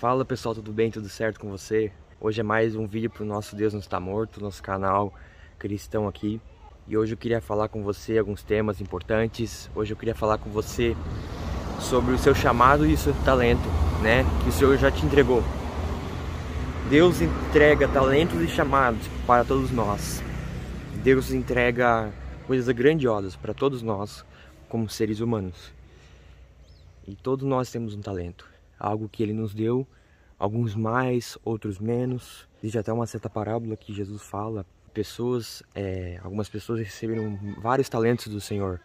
Fala pessoal, tudo bem? Tudo certo com você? Hoje é mais um vídeo para o nosso Deus não está morto, nosso canal cristão aqui. E hoje eu queria falar com você alguns temas importantes. Hoje eu queria falar com você sobre o seu chamado e o seu talento, né? Que o Senhor já te entregou. Deus entrega talentos e chamados para todos nós. Deus entrega coisas grandiosas para todos nós como seres humanos. E todos nós temos um talento, algo que ele nos deu, alguns mais, outros menos. Existe até uma certa parábola que Jesus fala, pessoas, é, algumas pessoas receberam vários talentos do Senhor.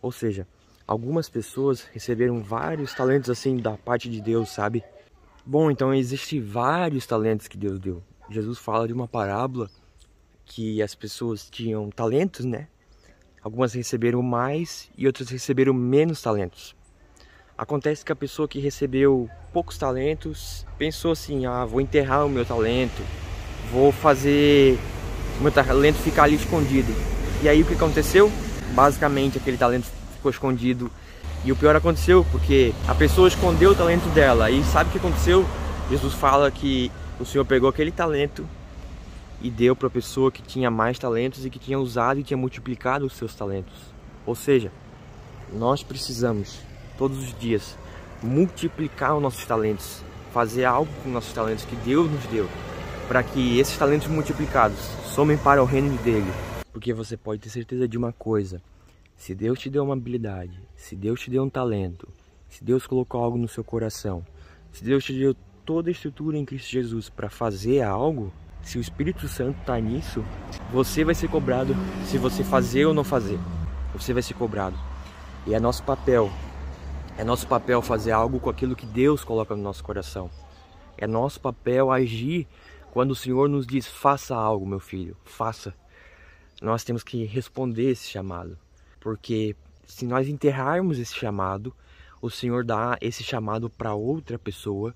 Ou seja, algumas pessoas receberam vários talentos assim da parte de Deus, sabe? Bom, então existem vários talentos que Deus deu. Jesus fala de uma parábola que as pessoas tinham talentos, né? Algumas receberam mais e outras receberam menos talentos. Acontece que a pessoa que recebeu poucos talentos pensou assim: ah, vou enterrar o meu talento, vou fazer o meu talento ficar ali escondido. E aí o que aconteceu? Basicamente aquele talento ficou escondido. E o pior aconteceu porque a pessoa escondeu o talento dela. E sabe o que aconteceu? Jesus fala que o Senhor pegou aquele talento e deu para a pessoa que tinha mais talentos e que tinha usado e tinha multiplicado os seus talentos. Ou seja, nós precisamos todos os dias, multiplicar os nossos talentos, fazer algo com nossos talentos que Deus nos deu, para que esses talentos multiplicados somem para o reino dele. Porque você pode ter certeza de uma coisa: se Deus te deu uma habilidade, se Deus te deu um talento, se Deus colocou algo no seu coração, se Deus te deu toda a estrutura em Cristo Jesus para fazer algo, se o Espírito Santo está nisso, você vai ser cobrado se você fazer ou não fazer. Você vai ser cobrado. E é nosso papel é nosso papel fazer algo com aquilo que Deus coloca no nosso coração. É nosso papel agir quando o Senhor nos diz: faça algo, meu filho, faça. Nós temos que responder esse chamado, porque se nós enterrarmos esse chamado, o Senhor dá esse chamado para outra pessoa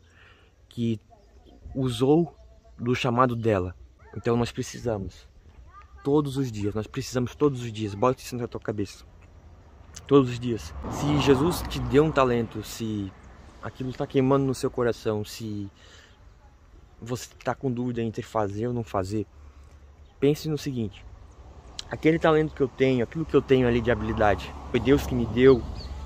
que usou do chamado dela. Então nós precisamos, todos os dias, nós precisamos todos os dias, bota isso na tua cabeça todos os dias. Se Jesus te deu um talento, se aquilo está queimando no seu coração, se você está com dúvida entre fazer ou não fazer, pense no seguinte: aquele talento que eu tenho, aquilo que eu tenho ali de habilidade, foi Deus que me deu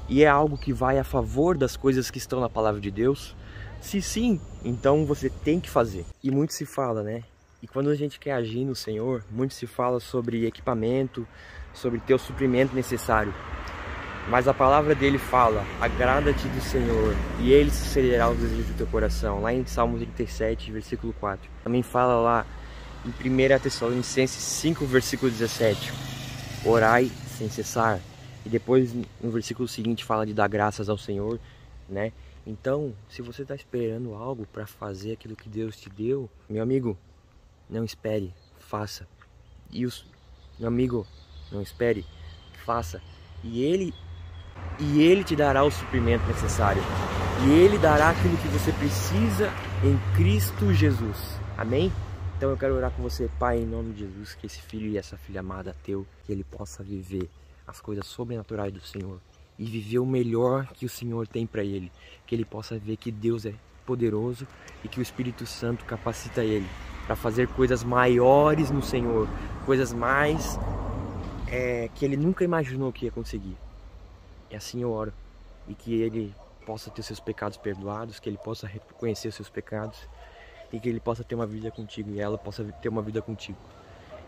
e é algo que vai a favor das coisas que estão na palavra de Deus? Se sim, então você tem que fazer. E muito se fala, né? E quando a gente quer agir no Senhor, muito se fala sobre equipamento, sobre ter o suprimento necessário. Mas a palavra dele fala: agrada-te do Senhor, e ele sucederá os desejos do teu coração. Lá em Salmo 37, versículo 4. Também fala lá em 1 Tessalonicenses 5, versículo 17: orai sem cessar. E depois no versículo seguinte fala de dar graças ao Senhor, né? Então, se você está esperando algo para fazer aquilo que Deus te deu, meu amigo, não espere, faça. E os, meu amigo, não espere, faça. E ele e Ele te dará o suprimento necessário. E Ele dará aquilo que você precisa em Cristo Jesus. Amém? Então eu quero orar com você, Pai, em nome de Jesus, que esse filho e essa filha amada teu, que ele possa viver as coisas sobrenaturais do Senhor e viver o melhor que o Senhor tem para ele, que ele possa ver que Deus é poderoso e que o Espírito Santo capacita ele para fazer coisas maiores no Senhor, coisas mais é, que ele nunca imaginou que ia conseguir. E assim eu oro. E que ele possa ter seus pecados perdoados, que ele possa reconhecer seus pecados e que ele possa ter uma vida contigo e ela possa ter uma vida contigo.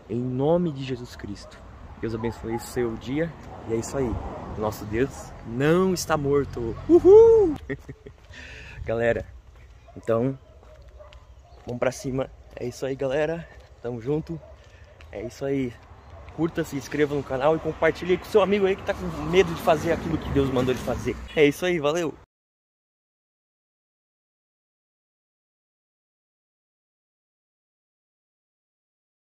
Em nome de Jesus Cristo. Deus abençoe o seu dia e é isso aí. Nosso Deus não está morto. Uhul! galera, então vamos pra cima. É isso aí, galera. Tamo junto. É isso aí curta, se inscreva no canal e compartilhe com seu amigo aí que tá com medo de fazer aquilo que Deus mandou ele fazer. É isso aí, valeu!